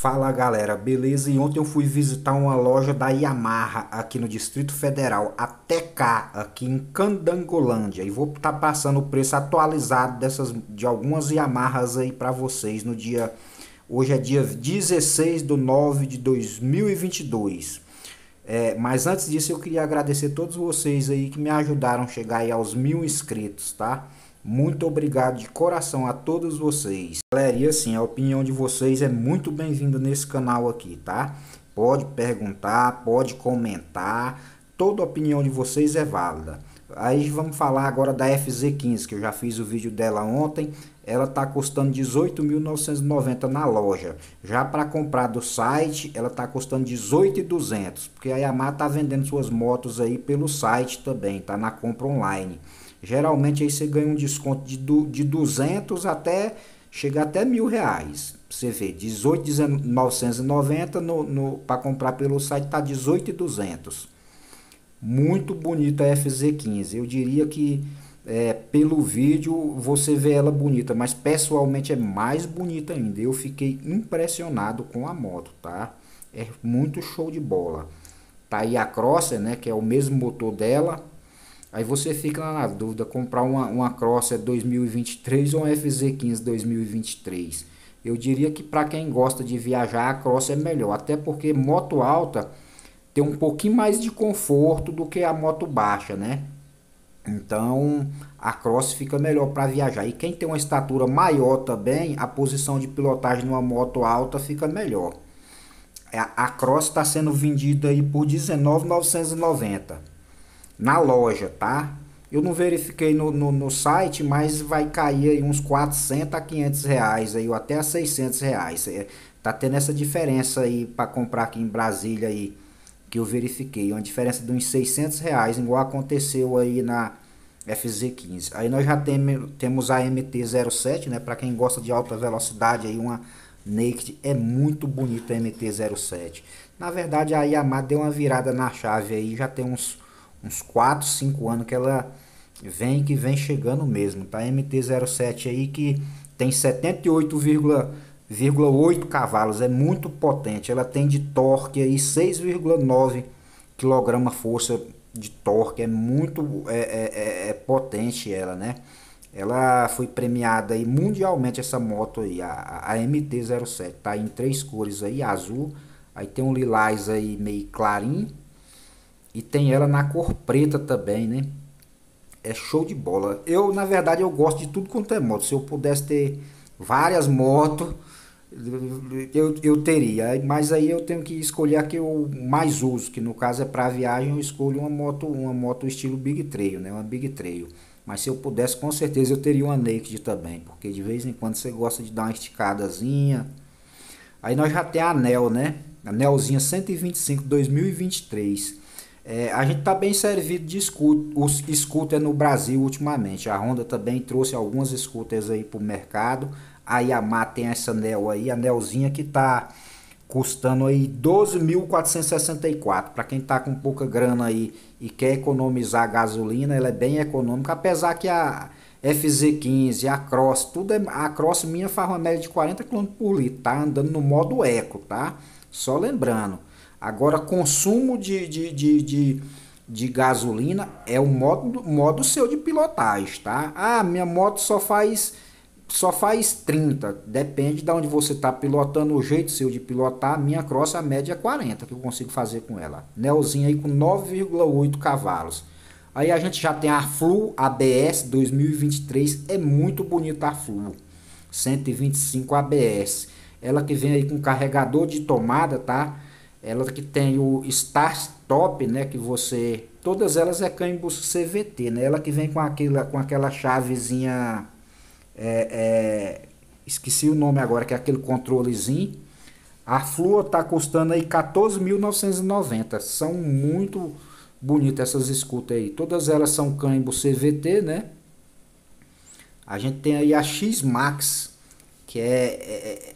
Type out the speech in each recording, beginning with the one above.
Fala galera, beleza? E ontem eu fui visitar uma loja da Yamaha aqui no Distrito Federal, até cá, aqui em Candangolândia. E vou estar tá passando o preço atualizado dessas de algumas Yamahas aí para vocês no dia hoje é dia 16 de 9 de 2022. É, mas antes disso eu queria agradecer a todos vocês aí que me ajudaram a chegar aí aos mil inscritos, tá? Muito obrigado de coração a todos vocês. Galera, e assim, a opinião de vocês é muito bem-vinda nesse canal aqui, tá? Pode perguntar, pode comentar, toda opinião de vocês é válida. Aí vamos falar agora da FZ15, que eu já fiz o vídeo dela ontem. Ela está custando 18.990 na loja. Já para comprar do site, ela está custando 18.200, porque a Yamaha está vendendo suas motos aí pelo site também, tá na compra online. Geralmente aí você ganha um desconto de, de 200 até chega até mil reais. Você vê, 18,990 no, no para comprar pelo site tá 18,200. Muito bonita a FZ15. Eu diria que é, pelo vídeo você vê ela bonita, mas pessoalmente é mais bonita ainda. Eu fiquei impressionado com a moto, tá? É muito show de bola. Tá aí a Crosser, né, que é o mesmo motor dela, Aí você fica na dúvida, comprar uma, uma Crosser 2023 ou uma FZ15 2023. Eu diria que para quem gosta de viajar, a Crosser é melhor. Até porque moto alta tem um pouquinho mais de conforto do que a moto baixa, né? Então a Cross fica melhor para viajar. E quem tem uma estatura maior também, a posição de pilotagem numa moto alta fica melhor. A, a Cross está sendo vendida aí por R$19,990 na loja, tá? Eu não verifiquei no, no, no, site, mas vai cair aí uns 400 a 500 reais aí, ou até a 600 reais. É, tá tendo essa diferença aí para comprar aqui em Brasília aí, que eu verifiquei. Uma diferença de uns 600 reais, igual aconteceu aí na FZ15. Aí nós já tem, temos a MT-07, né? Para quem gosta de alta velocidade aí, uma Naked. É muito bonita a MT-07. Na verdade, a Yamaha deu uma virada na chave aí, já tem uns uns 4, 5 anos que ela vem que vem chegando mesmo, tá? MT-07 aí que tem 78,8 cavalos, é muito potente. Ela tem de torque aí 6,9 kg força de torque, é muito é, é, é, é, potente ela, né? Ela foi premiada aí mundialmente essa moto aí, a, a MT-07, tá em três cores aí, azul, aí tem um lilás aí meio clarinho e tem ela na cor preta também, né? É show de bola. Eu, na verdade, eu gosto de tudo quanto é moto. Se eu pudesse ter várias motos, eu, eu teria. Mas aí eu tenho que escolher a que eu mais uso, que no caso é para viagem, eu escolho uma moto, uma moto estilo Big Trail, né? Uma Big Trail. Mas se eu pudesse, com certeza eu teria uma Naked também, porque de vez em quando você gosta de dar uma esticadazinha. Aí nós já tem a Anel, né? Anelzinha 125 2023. É, a gente está bem servido de scooter, os no Brasil ultimamente. A Honda também trouxe algumas scooters aí para o mercado. A Yamaha tem essa anel aí, anelzinha que está custando aí 12.464. Para quem está com pouca grana aí e quer economizar gasolina, ela é bem econômica, apesar que a FZ15, a Cross, tudo é, a Cross minha faz uma média de 40 km por litro, tá andando no modo eco, tá? Só lembrando. Agora, consumo de, de, de, de, de gasolina é o modo, modo seu de pilotagem, tá? Ah, minha moto só faz só faz 30. Depende de onde você está pilotando, o jeito seu de pilotar. Minha cross, a média é 40 que eu consigo fazer com ela. Nelzinha aí com 9,8 cavalos. Aí a gente já tem a Flu ABS 2023. É muito bonita a Flu. 125 ABS. Ela que vem aí com carregador de tomada, tá? Ela que tem o Start Top, né, que você todas elas é Cambus CVT, né? Ela que vem com aquela com aquela chavezinha é, é, esqueci o nome agora, que é aquele controlezinho. A Flua tá custando aí 14.990. São muito bonitas essas escutas aí. Todas elas são câmbio CVT, né? A gente tem aí a X Max, que é, é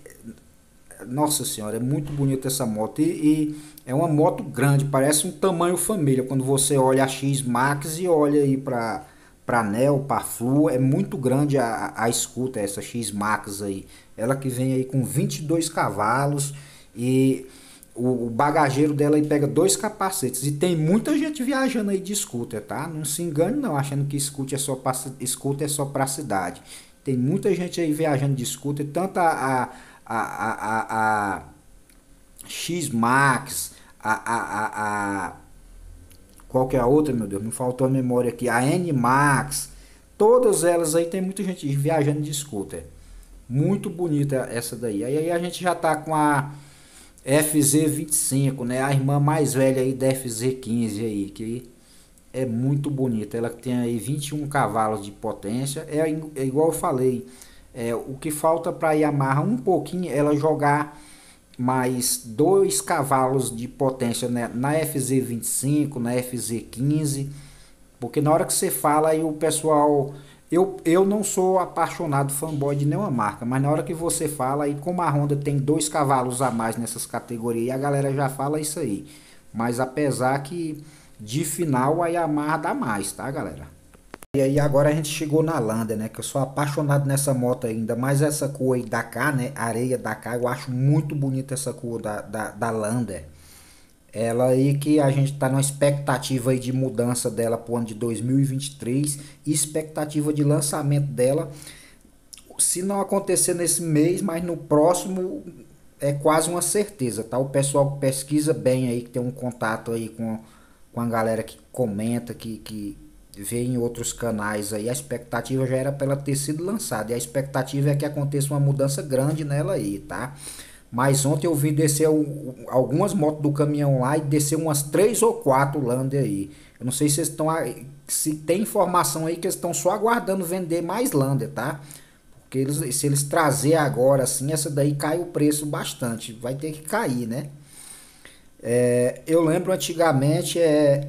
nossa senhora, é muito bonita essa moto. E, e, é uma moto grande, parece um tamanho família. Quando você olha a X Max e olha aí para para Nel, para Flu, é muito grande a, a escuta essa X Max aí. Ela que vem aí com 22 cavalos E o, o bagageiro dela aí pega dois capacetes. E tem muita gente viajando aí de scooter, tá? Não se engane não, achando que scooter é só pra, scooter é só pra cidade. Tem muita gente aí viajando de scooter, tanto a, a, a, a, a X-Max, a, a, a, a, qual que é a outra, meu Deus, me faltou a memória aqui, a N-Max, todas elas aí tem muita gente viajando de scooter. Muito bonita essa daí. Aí, aí a gente já tá com a FZ25, né? A irmã mais velha aí da FZ15 aí, que é muito bonita. Ela tem aí 21 cavalos de potência. É, é igual eu falei, é, o que falta para a Yamaha um pouquinho ela jogar mais dois cavalos de potência né? na FZ25, na FZ15, porque na hora que você fala aí o pessoal eu, eu não sou apaixonado fanboy de nenhuma marca, mas na hora que você fala, aí como a Honda tem dois cavalos a mais nessas categorias, a galera já fala isso aí. Mas apesar que de final a Yamaha dá mais, tá galera? E aí agora a gente chegou na Lander, né? Que eu sou apaixonado nessa moto ainda, mais essa cor aí da K, né? Areia da K, eu acho muito bonita essa cor da, da, da Lander. Ela aí que a gente está numa expectativa aí de mudança dela para o ano de 2023 e expectativa de lançamento dela. Se não acontecer nesse mês, mas no próximo é quase uma certeza, tá? O pessoal pesquisa bem aí, que tem um contato aí com, com a galera que comenta, que, que vê em outros canais aí. A expectativa já era para ela ter sido lançada e a expectativa é que aconteça uma mudança grande nela aí, tá? Mas ontem eu vi descer algumas motos do caminhão lá e descer umas três ou quatro Lander aí. Eu não sei se estão se tem informação aí que eles estão só aguardando vender mais Lander, tá? Porque eles, se eles trazer agora assim, essa daí cai o preço bastante. Vai ter que cair, né? É, eu lembro antigamente é,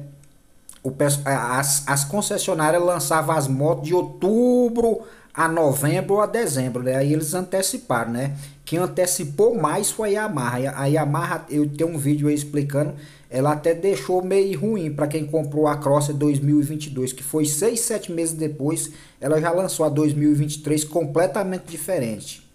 o, as, as concessionárias lançavam as motos de outubro a novembro ou a dezembro, né? Aí eles anteciparam, né? Quem antecipou mais foi a Yamaha. A Yamaha, eu tenho um vídeo aí explicando, ela até deixou meio ruim para quem comprou a Crosser 2022, que foi 6, 7 meses depois, ela já lançou a 2023 completamente diferente.